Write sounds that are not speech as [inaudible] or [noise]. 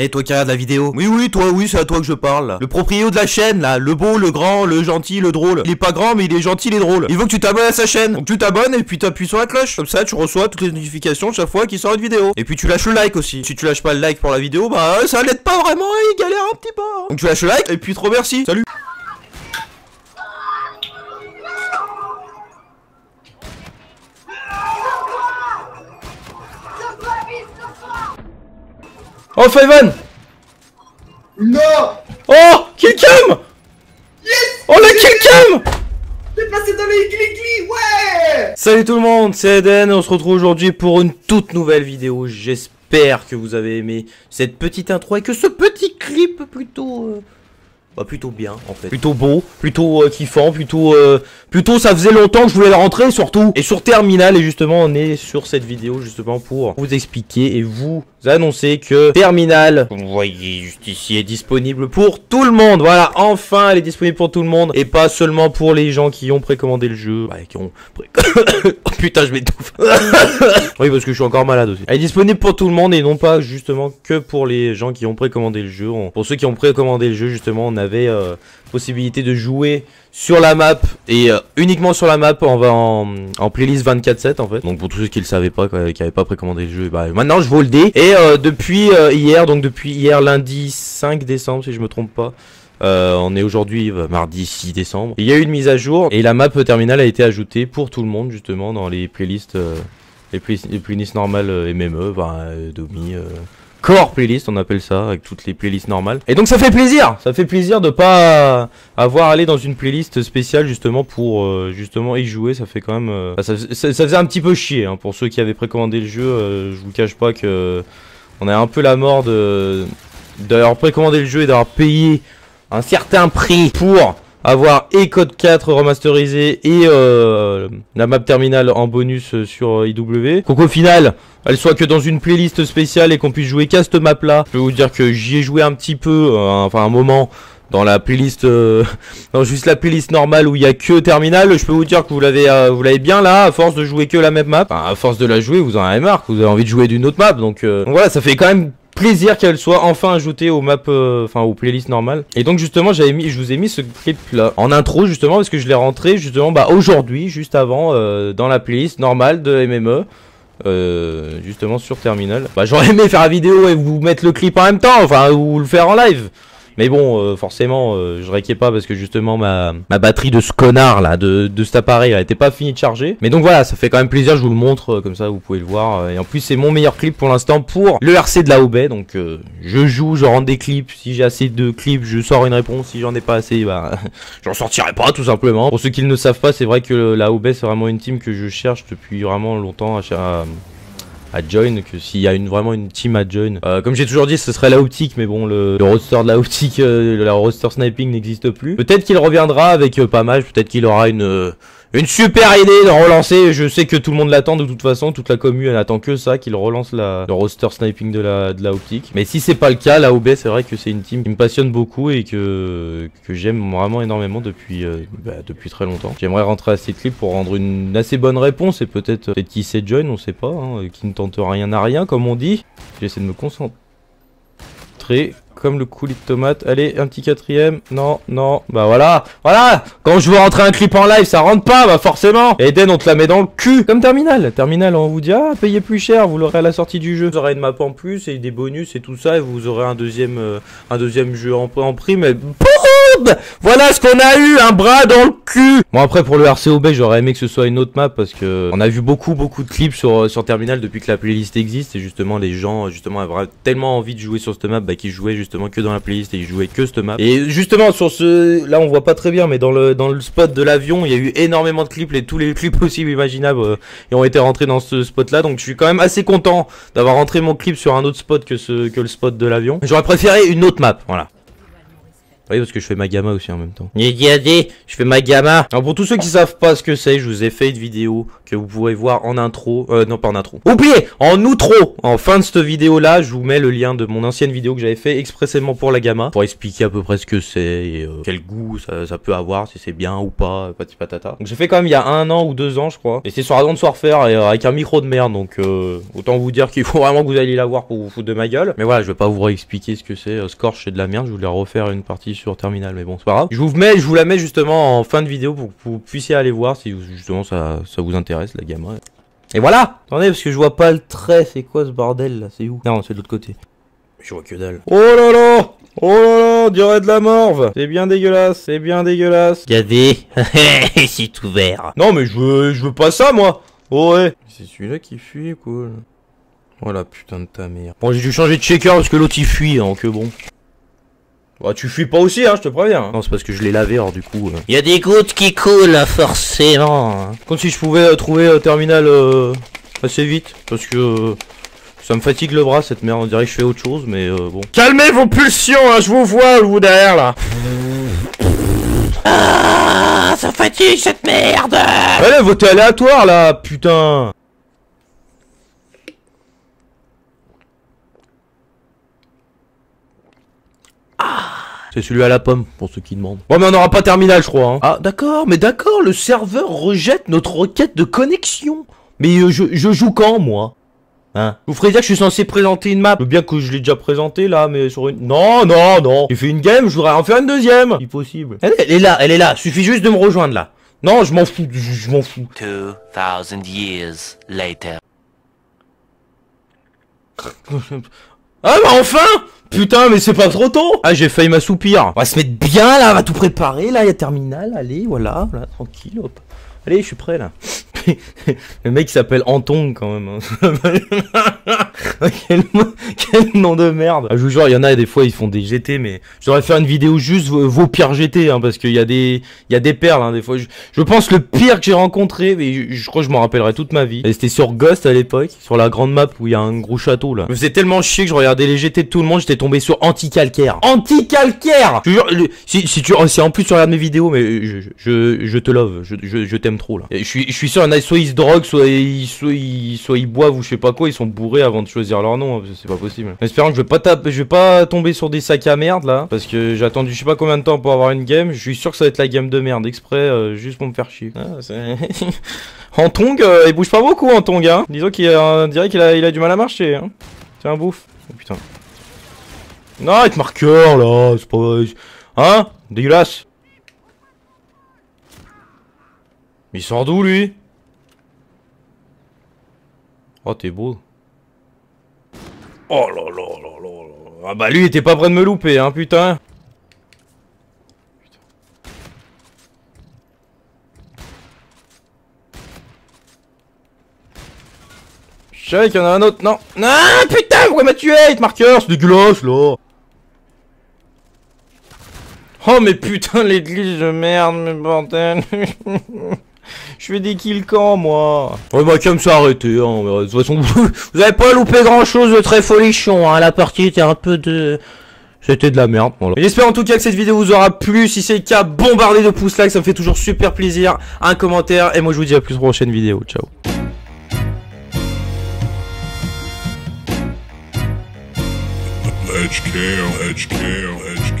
Eh, toi qui regardes la vidéo. Oui, oui, toi, oui, c'est à toi que je parle. Le proprio de la chaîne, là. Le beau, le grand, le gentil, le drôle. Il est pas grand, mais il est gentil, il est drôle. Il veut que tu t'abonnes à sa chaîne. Donc tu t'abonnes et puis t'appuies sur la cloche. Comme ça, tu reçois toutes les notifications chaque fois qu'il sort une vidéo. Et puis tu lâches le like aussi. Si tu lâches pas le like pour la vidéo, bah ça l'aide pas vraiment il galère un petit peu. Donc tu lâches le like et puis trop merci. Salut. Oh, Fiven Non! Oh Killcam Yes! Oh la Killcam J'ai passé dans les glis ouais! Salut tout le monde, c'est Eden et on se retrouve aujourd'hui pour une toute nouvelle vidéo. J'espère que vous avez aimé cette petite intro et que ce petit clip plutôt... euh, bah plutôt bien en fait. Plutôt beau, plutôt euh, kiffant, plutôt... euh, plutôt ça faisait longtemps que je voulais le rentrer surtout. Et sur Terminal et justement on est sur cette vidéo justement pour vous expliquer et vous annoncer que Terminal, vous voyez juste ici, est disponible pour tout le monde. Voilà, enfin elle est disponible pour tout le monde et pas seulement pour les gens qui ont précommandé le jeu. Ouais, qui ont... pré- [coughs] oh putain je m'étouffe. [coughs] oui parce que je suis encore malade aussi. Elle est disponible pour tout le monde et non pas justement que pour les gens qui ont précommandé le jeu. Pour ceux qui ont précommandé le jeu justement on avait euh, possibilité de jouer sur la map. Et euh, uniquement sur la map on va en, playlist 24-7 en fait. Donc pour tous ceux qui le savaient pas qui avaient pas précommandé le jeu bah maintenant je vous le dis. Et euh, depuis euh, hier donc depuis hier lundi 5 décembre si je me trompe pas on est aujourd'hui euh, mardi 6 décembre. Il y a eu une mise à jour et la map terminale a été ajoutée pour tout le monde justement dans les playlists les, play- les playlists normales MME bah, Domi Core playlist, on appelle ça, avec toutes les playlists normales. Et donc ça fait plaisir, ça fait plaisir de pas avoir allé dans une playlist spéciale justement pour euh, justement y jouer. Ça fait quand même, euh, ça, faisait un petit peu chier hein, pour ceux qui avaient précommandé le jeu. euh, je vous cache pas que on a un peu la mort de d'avoir précommandé le jeu et d'avoir payé un certain prix pour avoir et Code 4 remasterisé et la map terminale en bonus sur IW. Donc au final, elle soit que dans une playlist spéciale et qu'on puisse jouer qu'à cette map là. Je peux vous dire que j'y ai joué un petit peu, euh, enfin un moment dans la playlist, euh, [laughs] dans juste la playlist normale où il y a que terminal. Je peux vous dire que vous l'avez, euh, vous l'avez bien là, à force de jouer que la même map. Enfin, à force de la jouer, vous en avez marre, vous avez envie de jouer d'une autre map. Donc, voilà, ça fait quand même plaisir qu'elle soit enfin ajoutée aux maps, enfin aux playlists normales. Et donc justement, j'avais mis, je vous ai mis ce clip là en intro justement parce que je l'ai rentré justement bah aujourd'hui, juste avant, dans la playlist normale de MME. Euh, justement sur Terminal. Bah j'aurais aimé faire la vidéo et vous mettre le clip en même temps, enfin ou le faire en live. Mais bon, euh, forcément, euh, je réquais pas parce que justement ma, ma batterie de ce connard là, de, de cet appareil, elle était pas finie de charger. Mais donc voilà, ça fait quand même plaisir, je vous le montre, euh, comme ça vous pouvez le voir. euh, Et en plus, c'est mon meilleur clip pour l'instant pour le RC de la OB. Donc euh, je joue, je rentre des clips. Si j'ai assez de clips, je sors une réponse. Si j'en ai pas assez, bah [laughs] j'en sortirai pas tout simplement. Pour ceux qui ne savent pas, c'est vrai que la OB c'est vraiment une team que je cherche depuis vraiment longtemps à, à, à join que s'il y a une vraiment une team à join. Euh, comme j'ai toujours dit ce serait la optique mais bon le, le roster de la optique euh, le roster sniping n'existe plus. Peut-être qu'il reviendra avec euh, pas mal. Peut-être qu'il aura une euh, une super idée de relancer. Je sais que tout le monde l'attend de toute façon. Toute la commu elle attend que ça qu'il relance la, le roster sniping de la de la optique. Mais si c'est pas le cas la OB c'est vrai que c'est une team qui me passionne beaucoup et que que j'aime vraiment énormément depuis euh, bah, depuis très longtemps. J'aimerais rentrer à ces clips pour rendre une assez bonne réponse et peut-être peut-être qui sait join on sait pas hein, qui ne tente rien à rien comme on dit. J'essaie de me concentrer comme le coulis de tomate. Allez, un petit quatrième. Non, non. Bah voilà. Voilà. Quand je veux rentrer un clip en live, ça rentre pas, bah forcément. Eden, on te la met dans le cul. Comme Terminal. Terminal, on vous dit, ah, payez plus cher. Vous l'aurez à la sortie du jeu. Vous aurez une map en plus et des bonus et tout ça. Et vous aurez un deuxième, euh, un deuxième jeu en, en prime. Et voilà ce qu'on a eu, un bras dans le cul. Bon après pour le RCOB, j'aurais aimé que ce soit une autre map parce que on a vu beaucoup beaucoup de clips sur sur Terminal depuis que la playlist existe et justement les gens justement avaient tellement envie de jouer sur cette map bah, qu'ils jouaient justement que dans la playlist et ils jouaient que cette map. Et justement sur ce là on voit pas très bien mais dans le dans le spot de l'avion, il y a eu énormément de clips, les tous les clips possibles imaginables euh, et ont été rentrés dans ce spot là donc je suis quand même assez content d'avoir rentré mon clip sur un autre spot que ce que le spot de l'avion. J'aurais préféré une autre map, voilà. Oui, parce que je fais ma gamma aussi en même temps. Yédiadé, je fais ma gamma. Alors pour tous ceux qui savent pas ce que c'est, je vous ai fait une vidéo que vous pourrez voir en intro. Euh, non, pas en intro. Oubliez En outro En fin de cette vidéo là, je vous mets le lien de mon ancienne vidéo que j'avais fait expressément pour la gamma. Pour expliquer à peu près ce que c'est et euh, quel goût ça, ça peut avoir, si c'est bien ou pas, pati patata. Donc j'ai fait quand même il y a un an ou deux ans, je crois. Et c'est sur Advanced Warfare et euh, avec un micro de merde. Donc euh, autant vous dire qu'il faut [laughs] vraiment que vous alliez la voir pour vous foutre de ma gueule. Mais voilà, je vais pas vous réexpliquer ce que c'est. Scorch, c'est de la merde. Je voulais refaire une partie sur Terminal, mais bon, c'est pas grave. Je vous mets, je vous la mets justement en fin de vidéo pour que vous puissiez aller voir si justement ça, ça vous intéresse, la gamma. Et voilà Attendez, parce que je vois pas le trait. C'est quoi ce bordel là? C'est où? Non, c'est de l'autre côté. Je vois que dalle. Oh là là Oh là là, on dirait de la morve C'est bien dégueulasse, c'est bien dégueulasse. Regardez, c'est [laughs] tout vert. Non mais je veux, je veux pas ça moi Oh ouais C'est celui-là qui fuit cool. Oh la putain de ta mère. Bon j'ai dû changer de checker parce que l'autre il fuit hein, que bon. Bah tu fuis pas aussi hein, je te préviens. Non c'est parce que je l'ai lavé alors du coup. euh. Il y a des gouttes qui coulent, forcément. Comme si je pouvais euh, trouver euh, terminal euh, assez vite parce que euh, ça me fatigue le bras cette merde. On dirait que je fais autre chose mais euh, bon. Calmez vos pulsions hein, je vous vois vous derrière là. Ah, ça fatigue cette merde. Allez votez aléatoire là putain. C'est celui à la pomme, pour ceux qui demandent. Bon, mais on n'aura pas terminal, je crois. Hein. Ah, d'accord, mais d'accord, le serveur rejette notre requête de connexion. Mais euh, je, je joue quand, moi? Hein? Vous ferez dire que je suis censé présenter une map. Bien que je l'ai déjà présenté là, mais sur une... Non, non, non. J'ai fait une game, je voudrais en faire une deuxième. Si possible. Elle, elle est là, elle est là. Suffit juste de me rejoindre là. Non, je m'en fous, je, je m'en fous. 2,000 years later. [laughs] Ah bah enfin Putain, mais c'est pas trop tôt Ah, j'ai failli m'assoupir. On va se mettre bien là, on va tout préparer là, il y a terminal, allez, voilà, voilà, tranquille, hop. Allez, je suis prêt là. [laughs] Le mec s'appelle Anton quand même. hein. [laughs] quel, quel nom de merde. Ah, je vous jure, il y en a des fois ils font des GT, mais je devrais faire une vidéo juste vos, pires GT, hein, parce qu'il y a des, il y a des perles, hein, des fois. Je, je pense le pire que j'ai rencontré, mais je, crois que je m'en rappellerai toute ma vie. C'était sur Ghost à l'époque, sur la grande map où il y a un gros château là. Je me faisais tellement chier que je regardais les GT de tout le monde, j'étais tombé sur anti-calcaire. Anti-calcaire Je jure, si, si tu, si en plus tu regardes mes vidéos, mais je, je, je te love, je, je, t'aime trop là. Je suis, je suis sûr, soit ils se droguent, soit ils, ils, boivent ou je sais pas quoi, ils sont bourrés avant de choisir leur nom, hein, c'est pas possible. En espérant que je vais pas taper, je vais pas tomber sur des sacs à merde là, parce que j'ai attendu je sais pas combien de temps pour avoir une game, je suis sûr que ça va être la game de merde, exprès, euh, juste pour me faire chier. Ah, en [laughs] tong, euh, il bouge pas beaucoup en tong, hein. Disons qu'il dirait qu'il a, du mal à marcher, hein. Un bouffe. Oh putain. Non, avec marqueur là, c'est pas. Hein? Dégueulasse. Mais il sort d'où lui? Oh, t'es beau. Oh là là là là là. Ah bah lui il était pas prêt de me louper, hein, putain. Je savais qu'il y en a un autre, non. Non, putain, pourquoi m'a tué, hit marqueur, c'est dégueulasse, là. Oh, mais putain, l'église de merde, mais bordel. [laughs] Je fais des kills quand, moi Ouais, bah, comme ça, arrêtez, hein. mais, De toute façon, vous, [laughs] vous avez pas loupé grand chose de très folichon, hein. La partie était un peu de... C'était de la merde, voilà. J'espère en tout cas que cette vidéo vous aura plu. Si c'est le cas, bombardez de pouces likes, ça me fait toujours super plaisir. Un commentaire, et moi je vous dis à plus pour la prochaine vidéo. Ciao. Edge edge edge